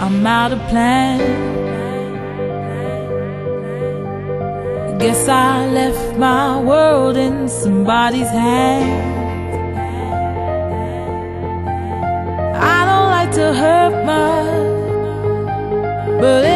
I'm out of plan. Guess I left my world in somebody's hands. I don't like to hurt much, but.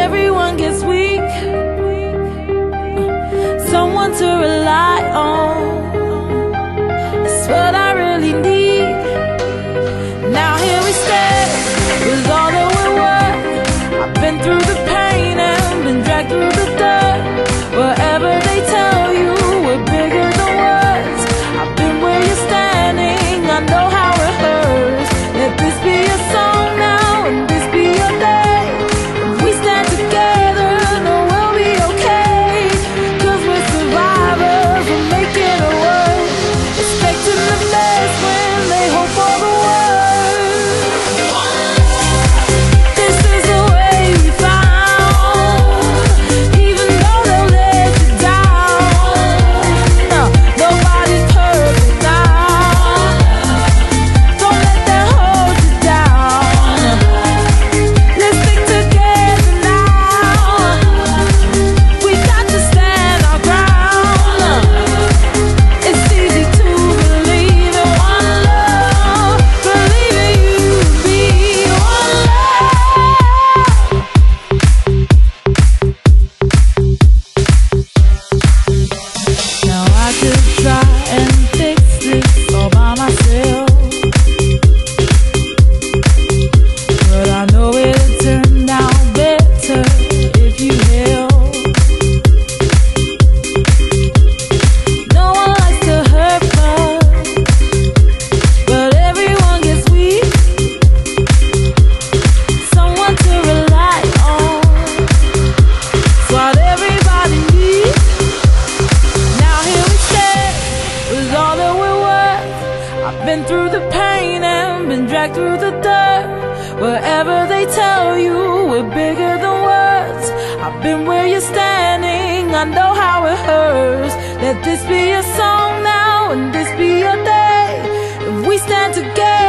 Been through the pain and been dragged through the dirt. Wherever they tell you we're bigger than words. I've been where you're standing, I know how it hurts. Let this be a song now and this be a day. If we stand together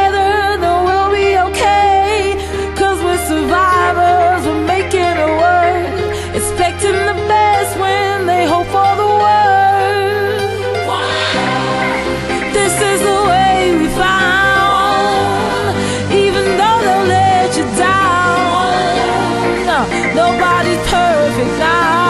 Nobody's perfect. I